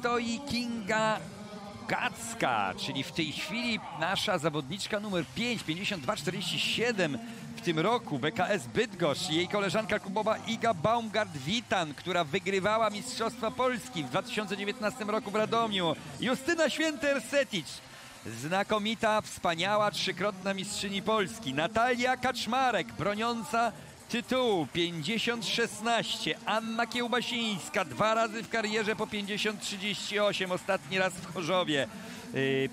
stoi Kinga Gacka, czyli w tej chwili nasza zawodniczka numer 5, 52-47 w tym roku, BKS Bydgoszcz. Jej koleżanka klubowa Iga Baumgart-Witan, która wygrywała Mistrzostwa Polski w 2019 roku w Radomiu. Justyna Święter-Setic. Znakomita, wspaniała, trzykrotna mistrzyni Polski. Natalia Kaczmarek, broniąca tytułu 50-16. Anna Kiełbasińska, dwa razy w karierze po 50-38, ostatni raz w Chorzowie. Yy,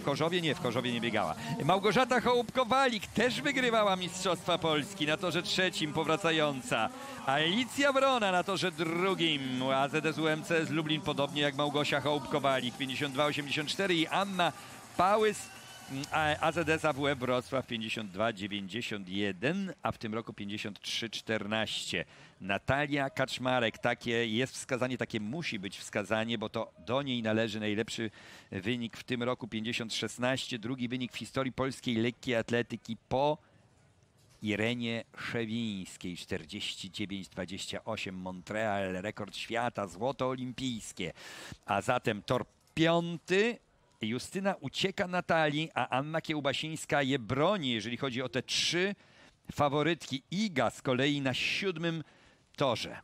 w Chorzowie nie, w Chorzowie nie biegała. Małgorzata Hołubkowalik też wygrywała Mistrzostwa Polski na torze trzecim powracająca. Alicja Wrona na torze drugim. AZS UMC z Lublin podobnie jak Małgosia Hołubkowalik 52-84 i Anna Pałys a- AZS AWF Wrocław 52-91, a w tym roku 53-14. Natalia Kaczmarek, takie jest wskazanie, takie musi być wskazanie, bo to do niej należy najlepszy wynik w tym roku 50-16, drugi wynik w historii polskiej lekkiej atletyki po Irenie Szewińskiej 49-28 Montreal, rekord świata, złoto olimpijskie. A zatem tor piąty. Justyna ucieka Natalii, a Anna Kiełbasińska je broni, jeżeli chodzi o te trzy faworytki. Iga z kolei na siódmym torze.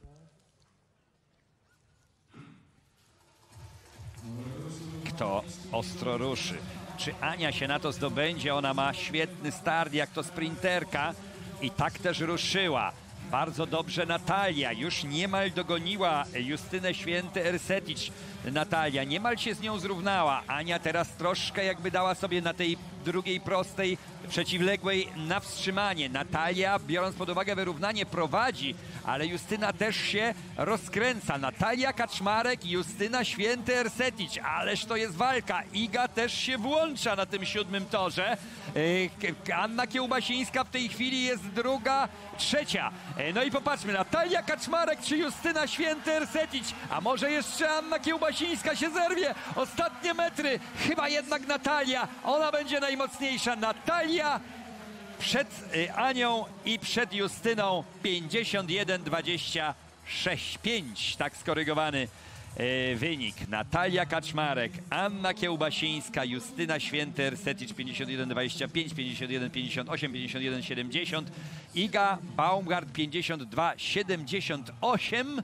Kto ostro ruszy? Czy Ania się na to zdobędzie? Ona ma świetny start jak to sprinterka i tak też ruszyła. Bardzo dobrze Natalia, już niemal dogoniła Justynę Święty Ersetic. Natalia niemal się z nią zrównała. Ania teraz troszkę jakby dała sobie na tej drugiej prostej przeciwległej na wstrzymanie. Natalia, biorąc pod uwagę wyrównanie, prowadzi, ale Justyna też się rozkręca. Natalia Kaczmarek Justyna Święty Ersetic. Ależ to jest walka. Iga też się włącza na tym siódmym torze. Yy, Anna Kiełbasińska w tej chwili jest druga, trzecia. Yy, No i popatrzmy, Natalia Kaczmarek czy Justyna Święty Ersetic, a może jeszcze Anna Kiełbasińska się zerwie. Ostatnie metry, chyba jednak Natalia. Ona będzie najmocniejsza. Natalia przed y, Anią i przed Justyną 51-26. 5, tak skorygowany y, wynik. Natalia Kaczmarek, Anna Kiełbasińska, Justyna Święter, Setic 51-25, 51-58, 51-70, Iga Baumgart 52-78.